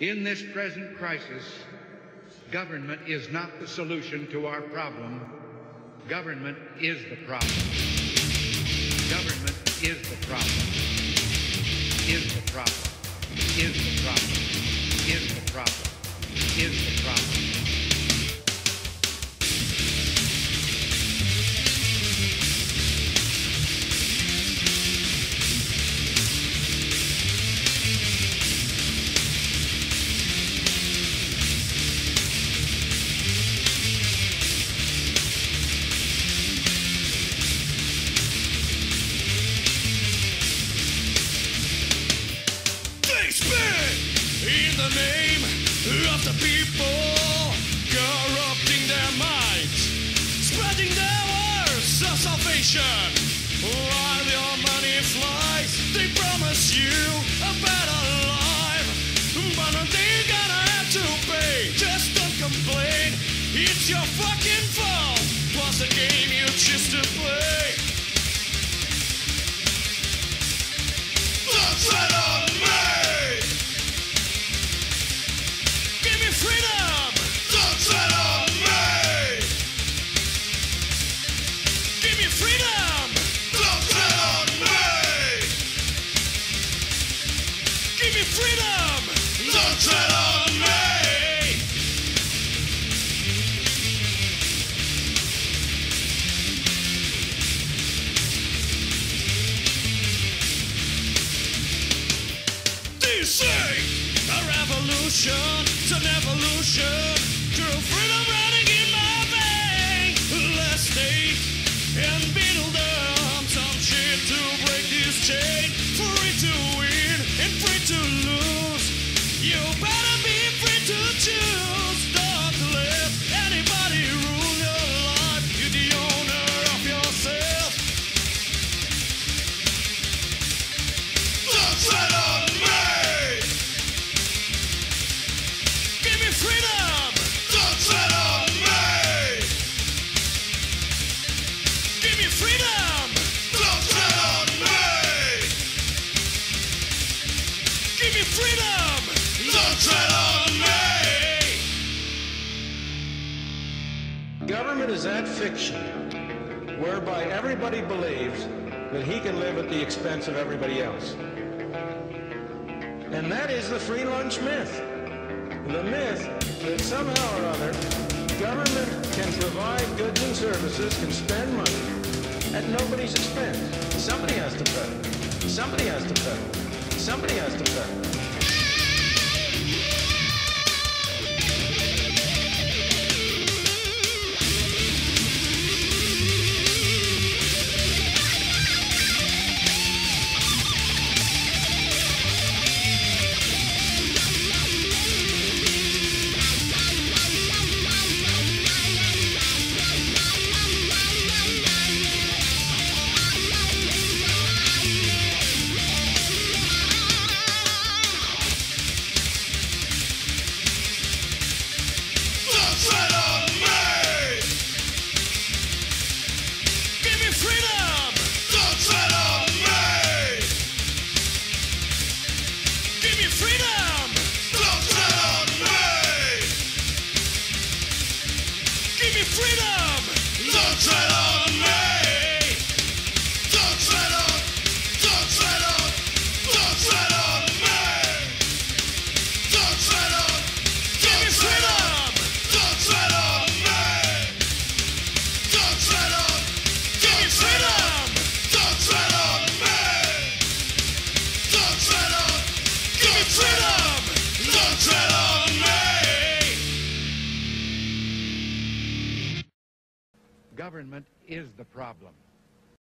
In this present crisis, government is not the solution to our problem. Government is the problem. Government is the problem. Is the problem. Is the problem. Is the problem. Is the problem. Your money flies, they promise you a better life, but they're gonna have to pay. Just don't complain, it's your Ain't a revolution, it's an evolution. Freedom! Don't tread on me! Government is that fiction whereby everybody believes that he can live at the expense of everybody else. And that is the free lunch myth. The myth that somehow or other government can provide goods and services, can spend money at nobody's expense. Somebody has to pay. Somebody has to pay. Somebody has to pay. Give Government is the problem.